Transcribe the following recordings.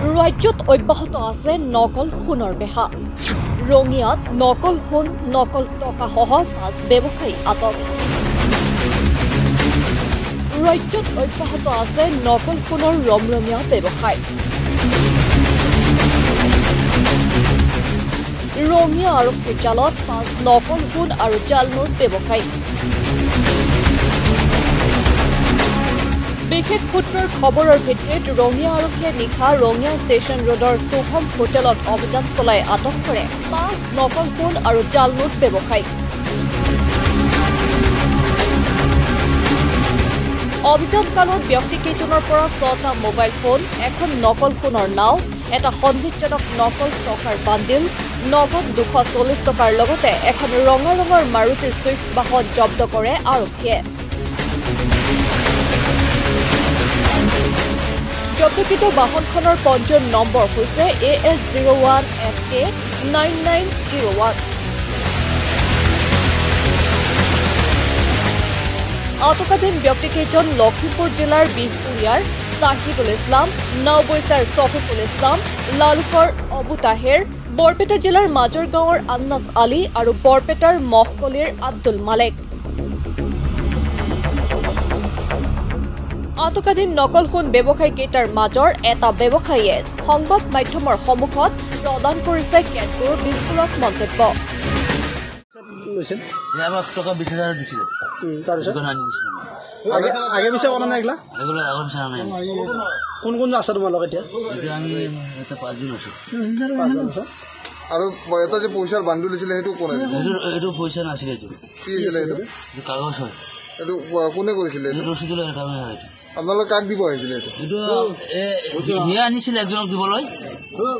ৰাজ্যত অব্যাহত আছে নকল সোণৰ বেহা। ৰঙিয়াত নকল সোণ নকল টকাসহ পাঁচ ব্যৱসায়ী আটক। ৰাজ্যত অব্যাহত আছে নকল সোণৰ ৰমৰমীয়া ব্যৱসায়। ৰঙিয়া আৰক্ষীৰ জালত পাঁচ নকল সোণ আৰু জাল নোট ব্যৱসায়ী। বিশেষ সূত্ৰৰ খবৰৰ ভিত্তিত ৰঙিয়া আৰক্ষীয়ে নিশা ৰঙিয়া ষ্টেচন ৰোডৰ শুভম হোটেলত অভিযান চলাই আটক কৰে পাঁচ নকল সোণ আৰু জাল নোট ব্যৱসায়ী অভিযানকালত ব্যক্তিকেইজনৰ পৰা ছটা মোবাইল ফোন এখন নকল সোণৰ নাও এটা সন্দেহজনক নকল টকাৰ বান্দিল নগদ দুশ চল্লিছ টকাৰ লগতে এখন ৰঙা ৰঙৰ মাৰুতি ছুইফ্ট বাহন জব্দ কৰে আৰক্ষীয়ে। জব্দকৃত বাহনখনৰ পঞ্জীয়ন নম্বৰ হৈছে A S zero' one F K nine nine zero' one আটকাধীন ব্যক্তিকেইজন লখিমপুৰ জিলাৰ বিহপুৰীয়াৰ চাহিদুল ইছলাম নবৈচাৰ ছফিকুল ইছলাম লালুকৰ অবু তাহেৰ বৰপেটা জিলাৰ মাজৰ গাঁৱৰ আন্নাছ আলী আৰু বৰপেটাৰ মহকলিৰ আব্দুল মালেক। আটকাধীন নকল সোণ ব্যৱসায়ীকেইটাৰ মাজৰ এটা ব্যৱসায়ীয়ে সংবাদ মাধ্যমৰ সন্মুখত প্ৰদান কৰিছে কেতবোৰ বিস্ফোৰক মন্তব্য। কোন কোন আছে তোমালোক এতিয়া? আৰু এটা যে পইচাৰ সেইটো কোনে? পইচা নাছিলে এইটো। কি আছিলে এইটো কাগজ হয়। এইটো কোনে কৰিছিলে ৰচিদলৈ আপোনালোকে কাক দিব আহিছিলে এইটো? সিয়ে আনিছিলে একজনক দিবলৈ।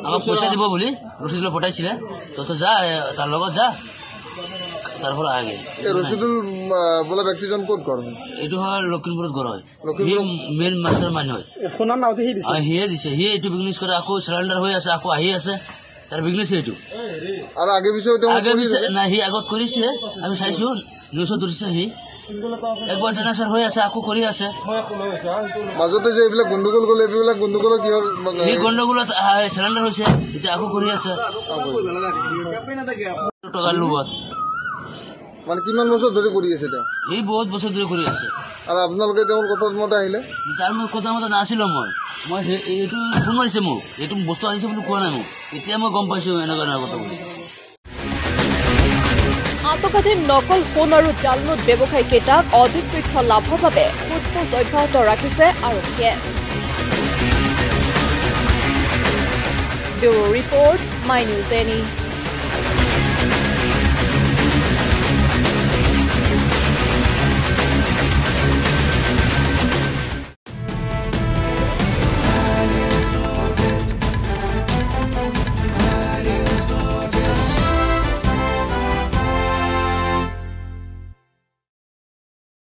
আমাক পইচা দিব বুলি ৰচিদলৈ পঠাইছিলে। তহঁত যা তাৰ লগত যা। তাৰ পৰা আগে এই ৰচিদুল আহ, বোলা ব্যক্তিজন ক'ত ঘৰ এইটো হয় লখিমপুৰত ঘৰ হয়। সি লখিমপুৰ মেইন মাষ্টাৰ মানুহ হয়। এই সোণৰ নাওতে সি দিছে। আৰু সিয়ে দিছে। সিয়ে এইটো বিজনেছ কৰে আকৌ চাৰেণ্ডাৰ হৈ আছে আকৌ আহি আছে। তাৰ বিজনেছ এইটো। আৰু আগে পিছেও তেওঁ আগে কৰি পিছে থাকে। নাই সি আগত কৰিছে আমি চাইছো নিউজত ধৰিছে সি। একবাৰ ট্ৰেনাচাৰ হৈ আছে আকৌ কৰি আছে। মাজতে যে এইবিলাক গণ্ডগোল গ'ল এইবিলাক গণ্ডগোলৰ কিহৰ সি গণ্ডগোলত চাৰেণ্ডাৰ হৈছে এতিয়া আকৌ কৰি আছে। টকাৰ লোভত মানে কিমান বছৰ ধৰি কৰি আছে তেওঁ? সি বহুত বছৰ ধৰি কৰি আছে। আৰু আপোনালোকে তেওঁৰ কথা মতে আহিলে? তাৰ মই কথা মতে নাছিলো মই। মই সেই- এইটো ফোন মাৰিছে মোক। এইটো বস্তু আনিছে বুলি কোৱা নাই মোক। এতিয়া মই গম পাইছো এনেকুৱা এনেকুৱা কথা বুলি আটকাধীন নকল সোণ আৰু জাল নোট ব্যৱসায়ীকেইটাক অধিক তথ্য লাভৰ বাবে সোধপোছ অব্যাহত ৰাখিছে আৰক্ষীয়ে। Bureau' report, my news any.